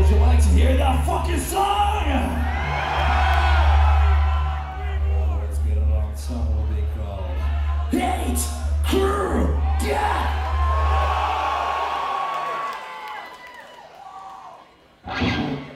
would you like to hear that fucking song? Well, let's get it. Song will be called Hate Crew Death. Yeah!